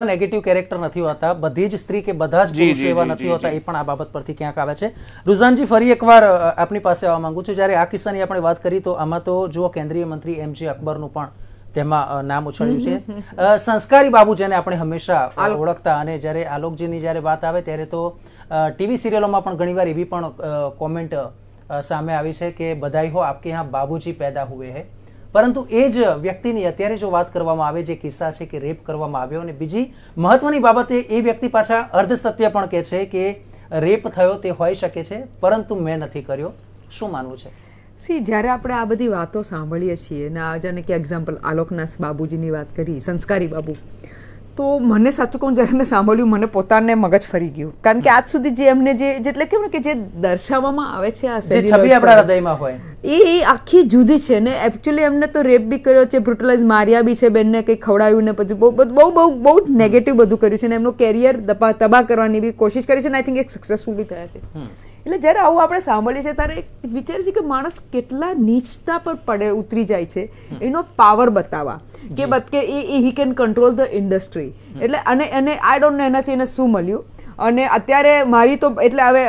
Negative character નથી હોતા. બધી જ સ્ત્રી કે બધા જ પુરુષ એવા નથી હોતા. એ પણ આ બાબત પરથી ક્યાંક આવે છે. રુઝાનજી ફરી એકવાર આપની પાસે આવવા માંગુ છું. જ્યારે આ કિસ્સાની આપણે વાત કરી તો આમાં તો જુઓ કેન્દ્રીય મંત્રી એમ જે અકબરનું પણ તેમાં નામ ઉછળ્યું છે. સંસ્કારી બાબુ જેને આપણે હંમેશા ઓળખતા અને જ્યારે આલોકજીની જ્યારે વાત આવે ત્યારે તો ટીવી સિરિયલોમાં પણ ઘણીવાર એવી પણ કોમેન્ટ સામે આવી છે કે બધાઈ હો આપકે યહાં બાબુજી પેદા હુએ હે. પરંતુ એ જ વ્યક્તિની અત્યારે જો વાત કરવામાં આવે, જે કિસ્સા છે કે રેપ કરવામાં આવ્યો અને બીજી મહત્વની બાબત એ વ્યક્તિ પાછા અર્ધ સત્ય પણ કહે છે કે રેપ થયો તે હોઈ શકે છે, પરંતુ મેં નથી કર્યો. શું માનવું છે? સી, જ્યારે આપણે આ બધી વાતો સાંભળીએ છીએ ને જાણે કે એક્ઝામ્પલ આલોકનાથ બાબુજીની વાત કરી, સંસ્કારી બાબુ તો મને સાચું કહું જ્યારે મેં સાંભળ્યું મને પોતાને મગજ ફરી ગયું. કારણ કે આજ સુધી જે એમને જે એટલે કેવું ને કે જે દર્શાવવામાં આવે છે આ જે છબી આપણા હૃદયમાં હોય. એ એ આખી જુદી છે ને. એકચ્યુઅલી એમને તો રેપ બી કર્યો છે બ્રુટલાઇઝ માર્યા બી છે બેનને કંઈ ખવડાવ્યું ને પછી બહુ બહુ બહુ બહુ નેગેટિવ બધું કર્યું છે ને. એમનું કેરિયર તબાહ કરવાની બી કોશિશ કરી છે ને. આઈ થિંક એક સક્સેસફુલ બી થયા છે. એટલે જ્યારે આવું આપણે સાંભળીએ છીએ ત્યારે એક વિચાર છે કે માણસ કેટલા નીચતા પર પડે ઉતરી જાય છે. એનો પાવર બતાવવા. કે બત કે એ he can control the industry એટલે અને એને આઈ ડોન્ટ નો એનાથી એને શું મળ્યું? અને અત્યારે મારી તો એટલે હવે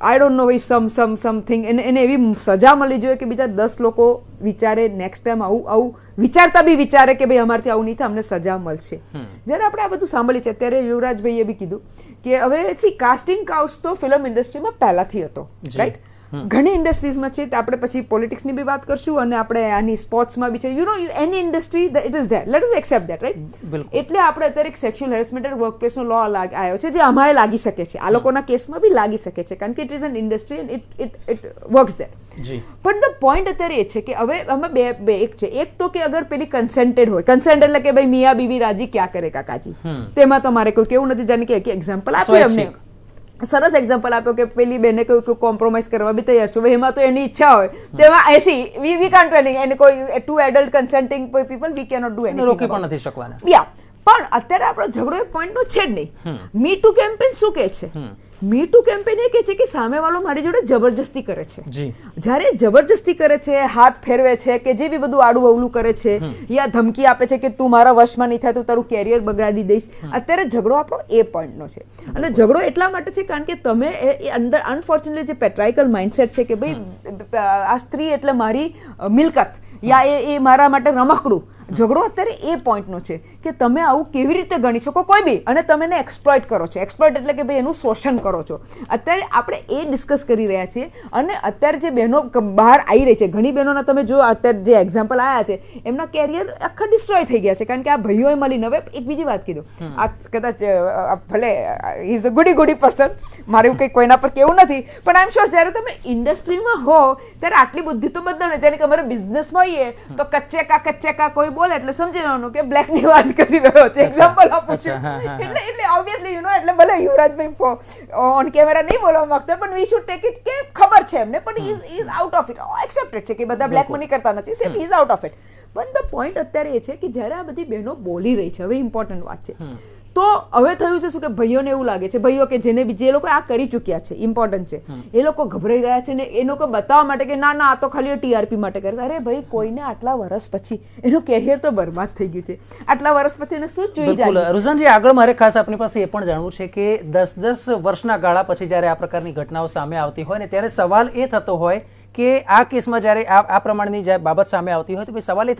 I don't no sum some something એને એને એવી સજા મળી જોઈએ કે બીજા દસ લોકો વિચારે નેક્સ્ટ ટાઈમ આવું આવું વિચારતા બી વિચારે કે ભાઈ અમારથી આવું નહીં થાય અમને સજા મળશે. જ્યારે આપણે આ બધું સાંભળીએ છીએ અત્યારે યુવરાજભાઈએ બી કીધું કે હવે સી કાસ્ટિંગ કાઉસ તો ફિલ્મ ઇન્ડસ્ટ્રીમાં પહેલાથી હતો. રાઈટ ઘણી ઇન્ડસ્ટ્રીઝમાં છે આપણે પછી પોલિટિક્સની બી વાત કરશું અને આપણે આની સ્પોર્ટ્સમાં બી છે. You know any industry it is that let is accept that right એટલે આપણે અત્યારે એક સેક્સ્યુઅલ હેરેસમેન્ટ એન્ડ વર્કપ્લેસનો લો આવ્યો છે જે અમારે લાગી શકે છે. આ લોકોના કેસમાં બી લાગી શકે છે કારણ કે it is an industry and it it it works there પણ ધ પોઈન્ટ અત્યારે એ છે કે હવે આમાં બે બે એક છે. એક તો કે અગર પેલી કન્સેન્ટેડ હોય કન્સેન્ટ એટલે કે ભાઈ મિયા બીવી રાજી ક્યાં કરે કાકાજી? તેમાં તો મારે કોઈ કેવું નથી જાણે કે એક્ઝામ્પલ આપ્યું એમને સ્વૈચ્છિક. સરસ એક્ઝામ્પલ આપ્યો કે પેલી બેને કહ્યું કે કોમ્પ્રોમાઇઝ કરવા બી તૈયાર છું. એમાં તો એની ઈચ્છા હોય. તેમાં એસી વી વી કાન્ટ એને કોઈ two adult consenting people we cannot do એની રોકી પણ નથી શકવાના. યા પણ અત્યારે આપણો ઝઘડો એ point નો છે જ નહીં. મી ટુ કેમ્પેન શું કહે છે? મી ટુ કેમ્પેન એ કહે છે કે સામેવાળો મારી જોડે જબરજસ્તી કરે છે. જ્યારે જબરજસ્તી કરે છે હાથ ફેરવે છે કે જે બી બધું આડું અવલું કરે છે યા ધમકી આપે છે કે તું મારા વશમાં નહીં થાય તો તારું કેરિયર બગાડી દઈશ. અત્યારે ઝઘડો આપણો એ પોઈન્ટનો છે. અને ઝઘડો એટલા માટે છે કારણ કે તમે એ- એ અંડર અનફોર્ચ્યુનેટલી જે પેટ્રાઇકલ માઇન્ડસેટ છે કે ભાઈ આ સ્ત્રી એટલે મારી મિલકત. યા એ એ મારા માટે રમકડું. ઝઘડો અત્યારે એ પોઈન્ટનો છે કે તમે આવું કેવી રીતે ગણી શકો કોઈ બી? અને તમે એને એક્સપ્લોઇટ કરો છો. એક્સપ્લોઇટ એટલે કે ભાઈ એનું શોષણ કરો છો. અત્યારે આપણે એ ડિસ્કસ કરી રહ્યા છીએ અને અત્યારે જે બહેનો બહાર આવી રહી છે ઘણી બહેનોના તમે જો અત્યારે જે એક્ઝામ્પલ આવ્યા છે એમના કેરિયર આખા ડિસ્ટ્રોય થઈ ગયા છે. કારણ કે આ ભાઈઓએ મળીને હવે એક બીજી વાત કીધું. આ કદાચ ભલે is a Gudi Gudi person મારે એવું કંઈ કોઈના પર કેવું નથી. પણ આઈ એમ શ્યોર જ્યારે તમે ઇન્ડસ્ટ્રીમાં હો ત્યારે આટલી બુદ્ધિ તો બદલો ને જ્યારે કે અમારે બિઝનેસમાં હોઈએ તો કચ્ચે કા કચ્ચે કા કોઈ બોલે એટલે સમજી લેવાનું કે બ્લેકની વાત કરી રહ્યો છે. એક્ઝામ્પલ આપું છું. એટલે એટલે ઓબ્વિયસલી યુ નો એટલે ભલે યુવરાજભાઈ ઓન કેમેરા નહીં બોલવા માંગતા પણ વી શુડ ટેક ઇટ કે ખબર છે એમને પણ is is out of it accepted છે કે બધા બ્લેક મની કરતા નથી. Same is out of it પણ ધ પોઈન્ટ અત્યારે એ છે કે જ્યારે આ બધી બહેનો બોલી રહી છે હવે ઇમ્પોર્ટન્ટ વાત છે. હવે થયું છે શું કે ભાઈઓને એવું લાગે છે ભાઈઓ કે જેને જે લોકો આ કરી ચૂક્યા છે ઇમ્પોર્ટન્ટ છે એ લોકો ગભરાઈ રહ્યા છે ને એ લોકો બતાવવા માટે કે ના ના આ તો ખાલી ટીઆરપી માટે કરે અરે ભાઈ કોઈને આટલા વર્ષ પછી એનું કેરિયર તો બરબાદ થઈ ગયું છે. આટલા વર્ષ પછી એને શું જોઈ જાય રુઝાનજી આગળ મારે ખાસ આપની પાસે એ પણ જાણવું છે કે દસ દસ વર્ષના ગાળા પછી જ્યારે આ પ્રકારની ઘટનાઓ સામે આવતી હોય ને ત્યારે સવાલ એ થતો હોય કે આ કેસમાં જ્યારે આ પ્રમાણની બાબત સામે આવતી હોય તો સવાલ એ